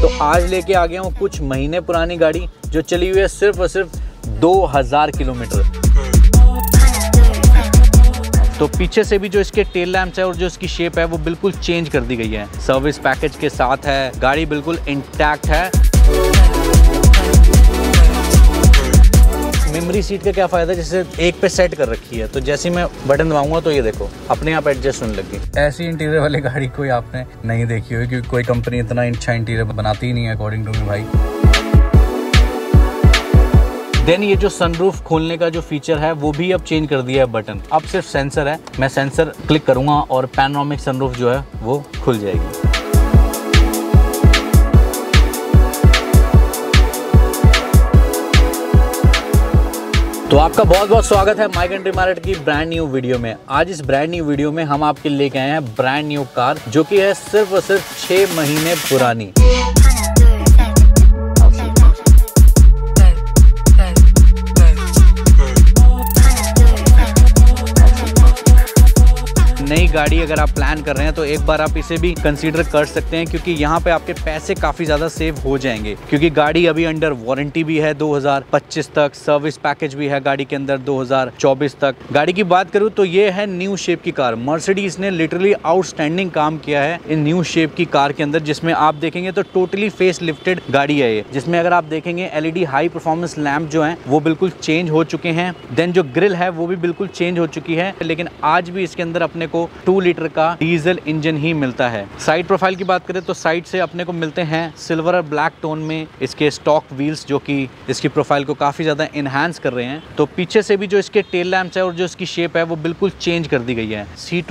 तो आज लेके आ गया हूँ कुछ महीने पुरानी गाड़ी, जो चली हुई है सिर्फ़ और सिर्फ़ 2000 किलोमीटर। तो पीछे से भी जो इसके टेल लैंप्स है और जो इसकी शेप है, वो बिल्कुल चेंज कर दी गई है। सर्विस पैकेज के साथ है, गाड़ी बिल्कुल इंटैक्ट है। मेमोरी सीट का क्या फ़ायदा? जैसे एक पे सेट कर रखी है। तो जैसे ही मैं बटन दबाऊँगा तो ये देखो अपने आप एडजस्ट होने लगी। ऐसी इंटीरियर वाली गाड़ी कोई आपने नहीं देखी होगी क्योंकि कोई कंपनी इतना अच्छा इंटीरियर बनाती ही नहीं है अकॉर्डिंग टू मी भाई। देन ये जो सनरूफ खोलने का जो फीचर है वो भी अब चेंज कर दिया है बटन अब सिर्फ़ सेंसर है मैं सेंसर क्लिक करूँगा और पैनोमिक सनरूफ जो है वो खुल जाएगी। तो आपका बहुत बहुत स्वागत है माइक कंट्री मार्केट की ब्रांड न्यू वीडियो में। आज इस ब्रांड न्यू वीडियो में हम आपके लेके आए हैं ब्रांड न्यू कार, जो कि है सिर्फ़ और सिर्फ़ छह महीने पुरानी। नई गाड़ी अगर आप प्लान कर रहे हैं तो एक बार आप इसे भी कंसीडर कर सकते हैं, क्योंकि यहाँ पे आपके पैसे काफ़ी ज़्यादा सेव हो जाएँगे। क्योंकि गाड़ी अभी अंडर वारंटी भी है 2025 तक सर्विस पैकेज भी है गाड़ी के अंदर 2024 तक। गाड़ी की बात करूँ तो ये है न्यू शेप की कार मर्सिडीज ने लिटरली आउटस्टैंडिंग काम किया है इन न्यू शेप की कार के अंदर, जिसमें आप देखेंगे तो टोटली फेस लिफ्टेड गाड़ी है ये। जिसमें अगर आप देखेंगे एलईडी हाई परफॉर्मेंस लैम्प जो है, वो बिल्कुल चेंज हो चुके हैं। देन जो ग्रिल है, वो भी बिल्कुल चेंज हो चुकी है। लेकिन आज भी इसके अंदर अपने को को टू लीटर का डीजल इंजन ही मिलता है। साइड प्रोफ़ाइल की बात करें तो साइड से अपने को मिलते हैं सिल्वर और ब्लैक टोन में इसके स्टॉक व्हील्स जो कि इसकी प्रोफ़ाइल को काफ़ी ज़्यादा इन्हांस कर रहे हैं। तो पीछे से भी जो इसके टेल लैम्प्स है और जो इसकी शेप है वो बिल्कुल चेंज कर दी गई है। सी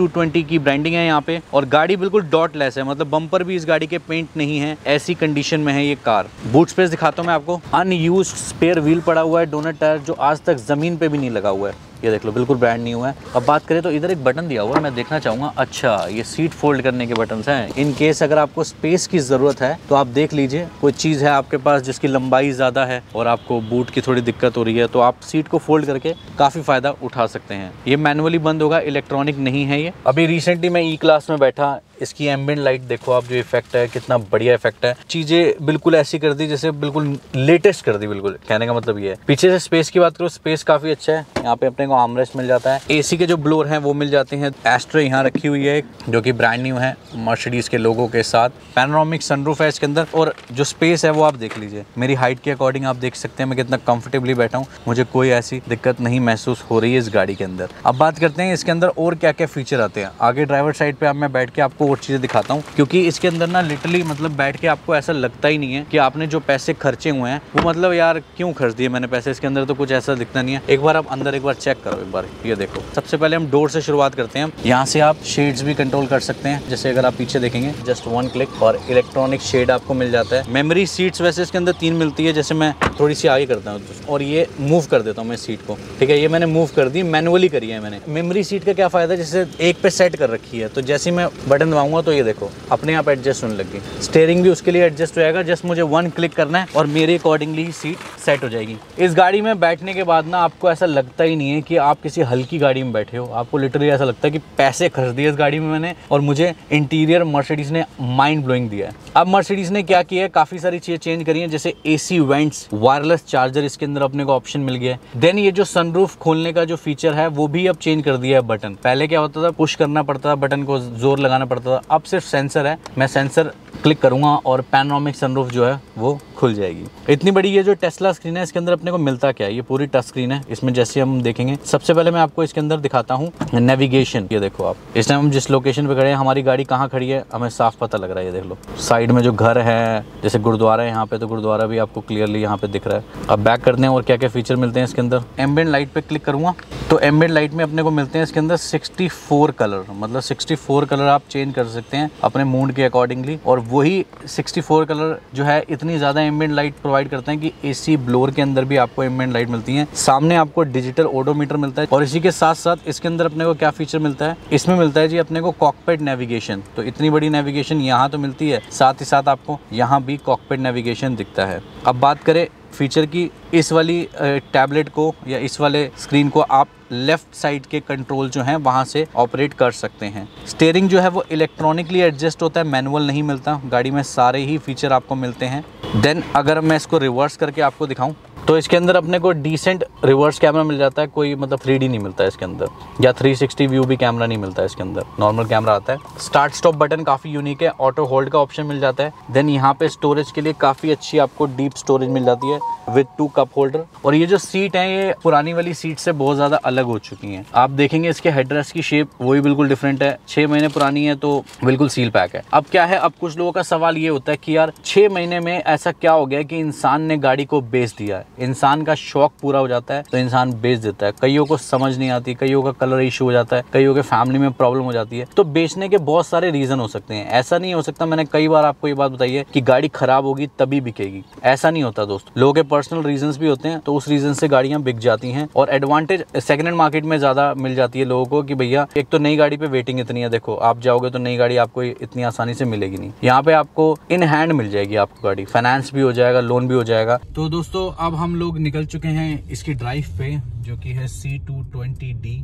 की ब्रांडिंग है यहाँ पे और गाड़ी बिल्कुल डॉट लेस है मतलब बम्पर भी इस गाड़ी के पेंट नहीं है, ऐसी कंडीशन में है ये कार बूट स्पेस दिखाता हूँ मैं आपको। अनयूज स्पेयर व्हील पड़ा हुआ है डोनट टायर जो आज तक ज़मीन पे भी नहीं लगा हुआ है। ये देख लो, बिल्कुल ब्रांड न्यू है। अब बात करें तो इधर एक बटन दिया हुआ है, मैं देखना चाहूँगा। अच्छा ये सीट फोल्ड करने के बटन हैं। इन केस अगर आपको स्पेस की ज़रूरत है तो आप देख लीजिए, कोई चीज़ है आपके पास जिसकी लंबाई ज़्यादा है और आपको बूट की थोड़ी दिक्कत हो रही है तो आप सीट को फोल्ड करके काफ़ी फ़ायदा उठा सकते हैं। ये मैनुअली बंद होगा इलेक्ट्रॉनिक नहीं है ये। अभी रिसेंटली मैं ई क्लास में बैठा इसकी एम्बियन लाइट देखो आप, जो इफ़ेक्ट है, कितना बढ़िया इफ़ेक्ट है। चीज़ें बिल्कुल ऐसी कर दी जैसे बिल्कुल लेटेस्ट कर दी, बिल्कुल। कहने का मतलब ये है। पीछे से स्पेस की बात करो स्पेस काफ़ी अच्छा है। यहाँ पे अपने को आमरेस्ट मिल जाता है। एसी के जो ब्लोर हैं, वो मिल जाते हैं। एस्ट्रो यहाँ रखी हुई है जो कि ब्रांड न्यू है मर्सिडीज के लोगों के साथ। पैनोरामिक सनरूफ है इसके अंदर, और जो स्पेस है वो आप देख लीजिए। मेरी हाइट के अकॉर्डिंग आप देख सकते हैं, मैं कितना कंफर्टेबली बैठा हूँ। मुझे कोई ऐसी दिक्कत नहीं महसूस हो रही है इस गाड़ी के अंदर। अब बात करते हैं इसके अंदर और क्या क्या फीचर आते हैं। आगे ड्राइवर साइड पे आप, मैं बैठ के आपको और चीज़ें दिखाता हूँ, क्योंकि इसके अंदर ना लिटरली मतलब बैठ के आपको ऐसा लगता ही नहीं है कि आपने जो पैसे खर्चे हुए हैं, वो मतलब यार क्यों खर्च दिए मैंने पैसे? इसके अंदर तो कुछ ऐसा दिखता नहीं है। एक बार आप अंदर एक बार चेक करो एक बार, ये देखो। सबसे पहले हम डोर से शुरुआत करते हैं। यहाँ से आप शेड्स भी कंट्रोल कर सकते हैं। जैसे अगर आप पीछे देखेंगे जस्ट वन क्लिक और इलेक्ट्रॉनिक शेड आपको मिल जाता है। मेमोरी सीट्स वैसे इसके अंदर तीन मिलती है, जैसे मैं थोड़ी सी आगे करता हूँ, और ये मूव कर देता हूँ मैं सीट को। ठीक है, ये मैंने मूव कर दी मैनुअली करी है मैंने। मेमोरी सीट का क्या फ़ायदा? जैसे एक पे सेट कर रखी है तो जैसे मैं बटन दबाऊँगा तो ये देखो, अपने आप एडजस्ट होने लगी स्टेयरिंग भी उसके लिए एडजस्ट हो जाएगा जस्ट मुझे वन क्लिक करना है और मेरे अकॉर्डिंगली सीट सेट हो जाएगी। इस गाड़ी में बैठने के बाद ना आपको ऐसा लगता ही नहीं है कि आप किसी हल्की गाड़ी में बैठे हो। आपको लिटरली ऐसा लगता है कि पैसे खर्च दिए इस गाड़ी में मैंने और मुझे इंटीरियर मर्सिडीज ने माइंड ब्लोइंग दिया है। अब मर्सिडीज ने क्या किया है? काफ़ी सारी चीज़ें चेंज करी हैं, जैसे एसी वेंट्स वायरलेस चार्जर इसके अंदर अपने को ऑप्शन मिल गया है। देन ये जो सनरूफ खोलने का जो फीचर है, वो भी अब चेंज कर दिया है बटन पहले क्या होता था? पुश करना पड़ता था बटन को ज़ोर लगाना पड़ता था अब सिर्फ़ सेंसर है। मैं सेंसर क्लिक करूँगा और पैनोमिक सनरूफ जो है वो खुल जाएगी। इतनी बड़ी ये जो टेस्ला स्क्रीन है, इसके अंदर अपने को मिलता क्या है? ये पूरी टच स्क्रीन है। इसमें जैसे हम देखेंगे, सबसे पहले मैं आपको इसके अंदर दिखाता हूँ नेविगेशन ये देखो आप, इस टाइम हम जिस लोकेशन पे खड़े हैं, हमारी गाड़ी कहाँ खड़ी है, हमें साफ़ पता लग रहा है, ये देख लो। साइड में जो घर है, जैसे गुरुद्वारा है यहाँ पे तो गुरुद्वारा भी आपको क्लियरली यहाँ पे दिख रहा है। अब बैक करते हैं और क्या क्या फीचर मिलते हैं इसके अंदर। एम्बियन लाइट पे क्लिक करूँगा तो एम्बियन लाइट में अपने को मिलते हैं इसके अंदर 64 कलर मतलब 64 कलर आप चेंज कर सकते हैं अपने मूड के अकॉर्डिंगली और वही 64 कलर जो है, इतनी ज़्यादा एम्बियंट लाइट प्रोवाइड करते हैं कि एसी ब्लोर के अंदर भी आपको एम्बियंट लाइट मिलती है। सामने आपको डिजिटल ओडोमीटर मिलता है और इसी के साथ साथ इसके अंदर अपने को क्या फीचर मिलता है? इसमें मिलता है जी अपने को कॉकपेट नेविगेशन तो इतनी बड़ी नेविगेशन यहाँ तो मिलती है, साथ ही साथ आपको यहाँ भी कॉकपेट नेविगेशन दिखता है। अब बात करें फीचर की, इस वाली टैबलेट को या इस वाले स्क्रीन को आप लेफ़्ट साइड के कंट्रोल जो हैं, वहाँ से ऑपरेट कर सकते हैं। स्टेयरिंग जो है वो इलेक्ट्रॉनिकली एडजस्ट होता है मैनुअल नहीं मिलता। गाड़ी में सारे ही फीचर आपको मिलते हैं। देन अगर मैं इसको रिवर्स करके आपको दिखाऊँ तो इसके अंदर अपने को डिसेंट रिवर्स कैमरा मिल जाता है। कोई मतलब थ्री नहीं मिलता है इसके अंदर। या 360 व्यू भी कैमरा नहीं मिलता है इसके अंदर। नॉर्मल कैमरा आता है। स्टार्ट स्टॉप बटन काफ़ी यूनिक है। ऑटो होल्ड का ऑप्शन मिल जाता है। देन यहाँ पे स्टोरेज के लिए काफ़ी अच्छी आपको डीप स्टोरेज मिल जाती है विद टू कप होल्डर और ये जो सीट है, ये पुरानी वाली सीट से बहुत ज़्यादा अलग हो चुकी है। आप देखेंगे इसके हेडरेस्ट की शेप वही बिल्कुल डिफरेंट है। छह महीने पुरानी है तो बिल्कुल सील पैक है। अब क्या है? अब कुछ लोगों का सवाल ये होता है कि यार, छह महीने में ऐसा क्या हो गया कि इंसान ने गाड़ी को बेच दिया है? इंसान का शौक पूरा हो जाता है तो इंसान बेच देता है। कईयों को समझ नहीं आती, कईयों का कलर इशू हो जाता है, कईयों के फैमिली में प्रॉब्लम हो जाती है। तो बेचने के बहुत सारे रीजन हो सकते हैं। ऐसा नहीं हो सकता, मैंने कई बार आपको ये बात बताई है कि गाड़ी खराब होगी तभी बिकेगी। ऐसा नहीं होता दोस्तों। लोगों के पर्सनल रीजन भी होते हैं तो उस रीजन से गाड़ियाँ बिक जाती हैं। और एडवांटेज सेकेंड हैंड मार्केट में ज़्यादा मिल जाती है लोगों को कि भैया, एक तो नई गाड़ी पे वेटिंग इतनी है, देखो, आप जाओगे तो नई गाड़ी आपको इतनी आसानी से मिलेगी नहीं। यहाँ पे आपको इन हैंड मिल जाएगी आपको गाड़ी। फाइनेंस भी हो जाएगा लोन भी हो जाएगा। तो दोस्तों, अब हम लोग निकल चुके हैं इसकी ड्राइव पे, जो कि है सी टू ट्वेंटी डी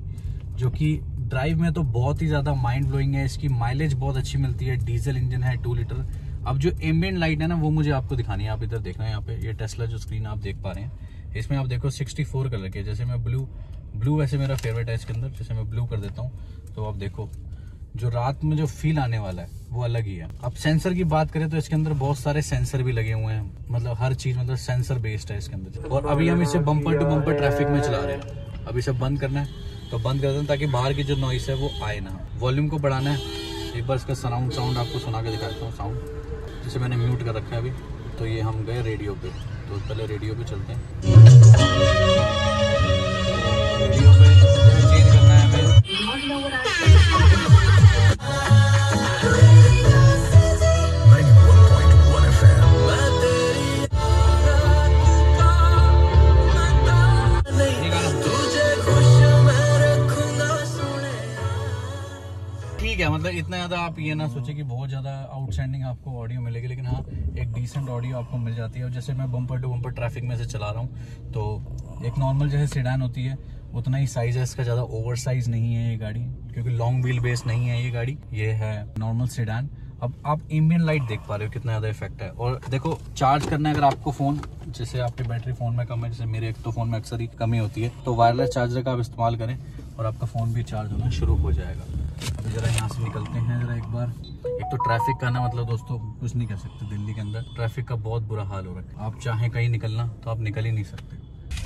जो कि ड्राइव में तो बहुत ही ज़्यादा माइंड ब्लोइंग है। इसकी माइलेज बहुत अच्छी मिलती है। डीजल इंजन है टू लीटर अब जो एम्बियन लाइट है ना, वो मुझे आपको दिखानी है। आप इधर देखना है, यहाँ पे ये टेस्ला जो स्क्रीन आप देख पा रहे हैं। इसमें आप देखो 64 कलर के जैसे मैं ब्लू ब्लू वैसे मेरा फेवरेट है इसके अंदर। जैसे मैं ब्लू कर देता हूँ तो आप देखो। जो रात में जो फील आने वाला है, वो अलग ही है। अब सेंसर की बात करें तो इसके अंदर बहुत सारे सेंसर भी लगे हुए हैं। मतलब हर चीज़ मतलब सेंसर बेस्ड है इसके अंदर। और अभी हम इसे बम्पर टू बम्पर ट्रैफ़िक में चला रहे हैं। अभी इसे बंद करना है। तो बंद कर दें ताकि बाहर की जो नॉइस है वो आए ना। वॉल्यूम को बढ़ाना है। एक बार इसका सराउंड साउंड आपको सुना के दिखाता हूँ साउंड जिसे मैंने म्यूट कर रखा है अभी। तो ये हम गए रेडियो पे। तो पहले रेडियो पे चलते हैं। रेडियो पे इतना ज़्यादा आप ये ना सोचे कि बहुत ज़्यादा आउटस्टैंडिंग आपको ऑडियो मिलेगी, लेकिन हाँ एक डिसेंट ऑडियो आपको मिल जाती है। और जैसे मैं बम्पर टू बम्पर ट्रैफ़िक में से चला रहा हूँ तो एक नॉर्मल जैसे सीडान होती है, उतना ही साइज़ है, इसका ज़्यादा ओवर साइज़ नहीं है ये गाड़ी, क्योंकि लॉन्ग व्हील बेस नहीं है ये गाड़ी, ये है नॉर्मल सीडान अब आप इंडियन लाइट देख पा रहे हो कितना ज़्यादा इफ़ेक्ट है। और देखो चार्ज करना है अगर आपको फ़ोन जैसे आपकी बैटरी फ़ोन में कम है, जैसे मेरे एक तो फ़ोन में अक्सर ही कमी होती है तो वायरलेस चार्जर का आप इस्तेमाल करें और आपका फ़ोन भी चार्ज होना शुरू हो जाएगा। ज़रा यहाँ से निकलते हैं ज़रा एक बार। एक तो ट्रैफ़िक का ना मतलब दोस्तों, कुछ नहीं कर सकते दिल्ली के अंदर। ट्रैफ़िक का बहुत बुरा हाल हो रहा है। आप चाहें कहीं निकलना तो आप निकल ही नहीं सकते।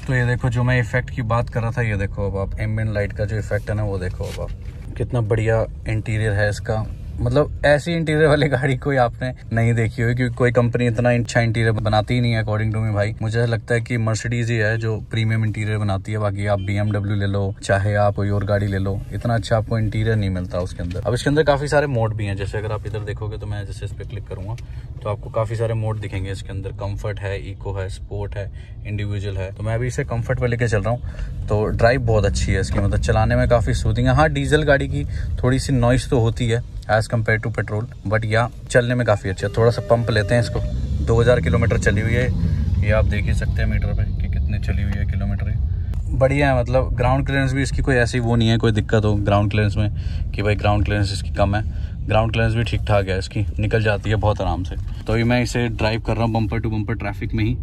तो ये देखो, जो मैं इफ़ेक्ट की बात कर रहा था, ये देखो अब आप एमएन लाइट का जो इफ़ेक्ट है ना, वो देखो अब आप। कितना बढ़िया इंटीरियर है इसका। मतलब ऐसी इंटीरियर वाली गाड़ी कोई आपने नहीं देखी हुई क्योंकि कोई कंपनी इतना अच्छा इंटीरियर बनाती ही नहीं है अकॉर्डिंग टू मी भाई। मुझे लगता है कि मर्सिडीज ही है जो प्रीमियम इंटीरियर बनाती है, बाकी आप बीएमडब्ल्यू ले लो, चाहे आप कोई और गाड़ी ले लो, इतना अच्छा आपको इंटीरियर नहीं मिलता उसके अंदर। अब इसके अंदर काफ़ी सारे मोड भी हैं, जैसे अगर आप इधर देखोगे तो मैं जैसे इस पर क्लिक करूँगा तो आपको काफ़ी सारे मोड दिखेंगे इसके अंदर। कंफर्ट है इको है स्पोर्ट है इंडिविजुअल है। तो मैं अभी इसे कंफर्ट पे लेके चल रहा हूँ तो ड्राइव बहुत अच्छी है इसकी मतलब चलाने में काफ़ी सूदिंग है। हाँ डीजल गाड़ी की थोड़ी सी नॉइस तो होती है as compare to petrol but या चलने में काफ़ी अच्छा थोड़ा सा पंप लेते हैं इसको। 2000 किलोमीटर चली हुई है। ये आप देख ही सकते हैं मीटर पे कि कितनी चली हुई है किलोमीटर। बढ़िया है मतलब ग्राउंड क्लियरेंस भी इसकी कोई ऐसी वो नहीं है, कोई दिक्कत हो ग्राउंड क्लियरेंस में कि भाई ग्राउंड क्लियरेंस इसकी कम है। ग्राउंड क्लियरेंस भी ठीक ठाक है इसकी। निकल जाती है बहुत आराम से। तो अभी मैं इसे ड्राइव कर रहा हूँ बम्पर टू बम्पर ट्रैफ़िक में ही।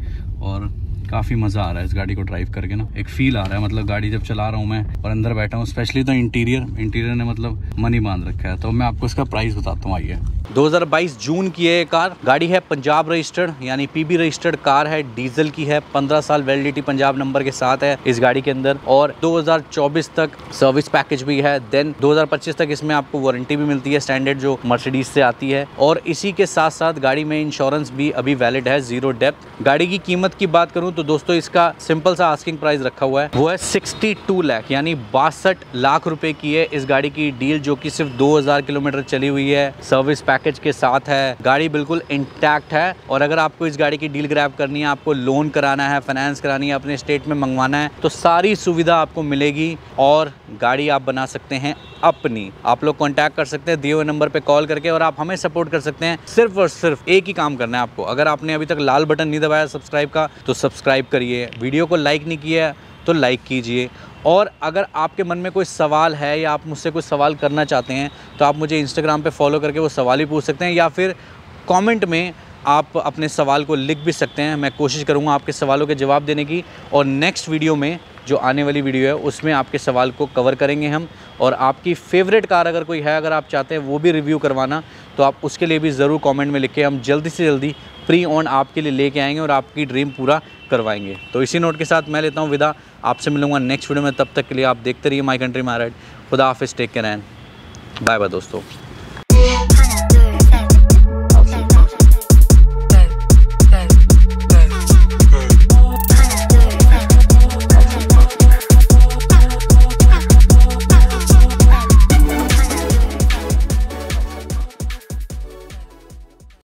और काफ़ी मज़ा आ रहा है इस गाड़ी को ड्राइव करके ना। एक फील आ रहा है मतलब गाड़ी जब चला रहा हूँ मैं और अंदर बैठा हूँ स्पेशली तो इंटीरियर इंटीरियर ने मतलब मनी बाँध रखा है। तो मैं आपको इसका प्राइस बताता हूँ, आइए। 2022 जून की है ये कार गाड़ी है पंजाब रजिस्टर्ड, यानी पीबी रजिस्टर्ड कार है, डीजल की है 15 साल वैलिडिटी पंजाब नंबर के साथ है इस गाड़ी के अंदर और 2024 तक सर्विस पैकेज भी है देन 2025 तक इसमें आपको वारंटी भी मिलती है स्टैंडर्ड जो मर्सिडीज से आती है और इसी के साथ साथ गाड़ी में इंश्योरेंस भी अभी वैलिड है ज़ीरो डेप्थ गाड़ी की कीमत की बात करूँ तो दोस्तों इसका सिंपल सा आस्किंग प्राइस रखा हुआ है, वो है सिक्सटी लाख यानी बासठ लाख रुपए की है इस गाड़ी की डील जो की सिर्फ़ दो हज़ार किलोमीटर चली हुई है सर्विस पैकेज के साथ है। गाड़ी बिल्कुल इंटैक्ट है। और अगर आपको इस गाड़ी की डील ग्रैब करनी है, आपको लोन कराना है फाइनेंस करानी है, अपने स्टेट में मंगवाना है तो सारी सुविधा आपको मिलेगी और गाड़ी आप बना सकते हैं अपनी। आप लोग कॉन्टैक्ट कर सकते हैं, दिए हुए नंबर पर कॉल करके और आप हमें सपोर्ट कर सकते हैं। सिर्फ़ और सिर्फ़ एक ही काम करना है आपको। अगर आपने अभी तक लाल बटन नहीं दबाया सब्सक्राइब का तो सब्सक्राइब करिए। वीडियो को लाइक नहीं किया तो लाइक कीजिए। और अगर आपके मन में कोई सवाल है या आप मुझसे कोई सवाल करना चाहते हैं तो आप मुझे इंस्टाग्राम पे फॉलो करके वो सवाल ही पूछ सकते हैं या फिर कमेंट में आप अपने सवाल को लिख भी सकते हैं। मैं कोशिश करूँगा आपके सवालों के जवाब देने की और नेक्स्ट वीडियो में जो आने वाली वीडियो है, उसमें आपके सवाल को कवर करेंगे हम। और आपकी फेवरेट कार अगर कोई है, अगर आप चाहते हैं वो भी रिव्यू करवाना तो आप उसके लिए भी ज़रूर कमेंट में लिख के हम जल्दी से जल्दी प्री ऑन आपके लिए लेके आएँगे और आपकी ड्रीम पूरा करवाएँगे। तो इसी नोट के साथ मैं लेता हूँ विदा। आपसे मिलूँगा नेक्स्ट वीडियो में। तब तक के लिए आप देखते रहिए माई कंट्री महाराज खुदा हाफिज़ टेक के एंड बाय बाय दोस्तों।